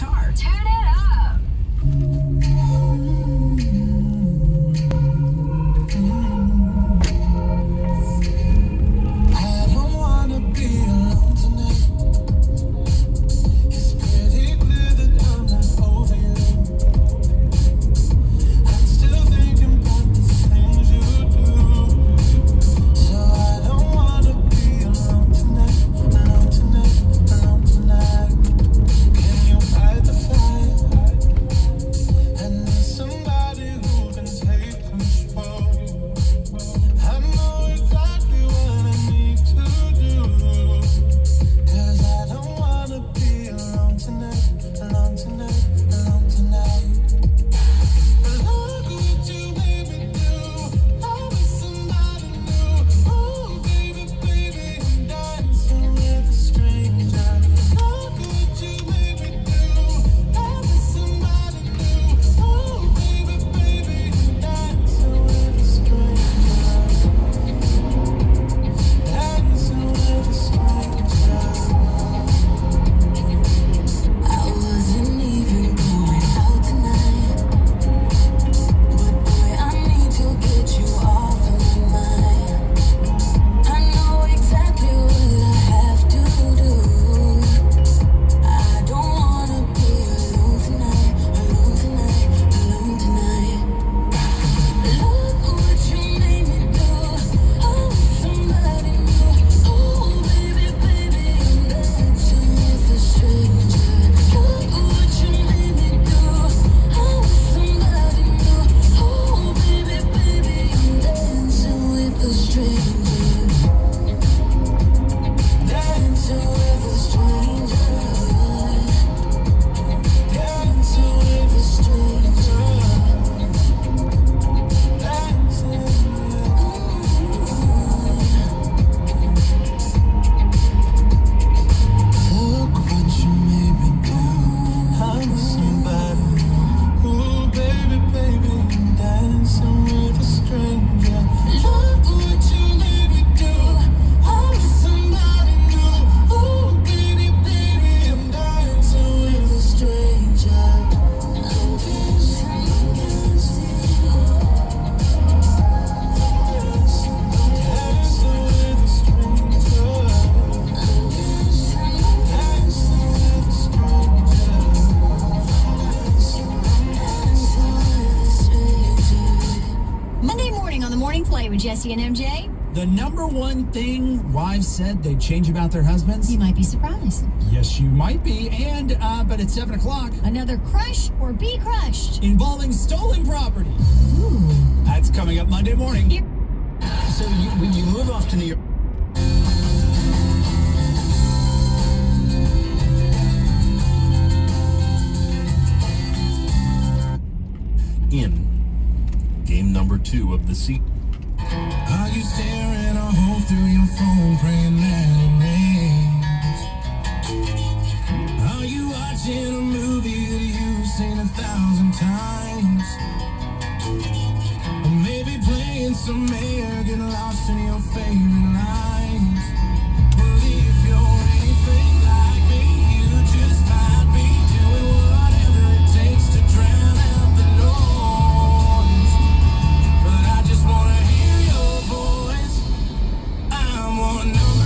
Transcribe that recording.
guitar. Turn it up. with Jesse and MJ. The number one thing wives said they change about their husbands. You might be surprised. Yes, you might be. And, uh, but at 7 o'clock. Another crush or be crushed. Involving stolen property. Ooh. That's coming up Monday morning. Here. So you, when you move off to New York. In game number two of the season you staring a hole through your phone, praying that it rains? Are you watching a movie that you've seen a thousand times? Or maybe playing some mayor, getting lost in your favorite lines? Believe your someone new.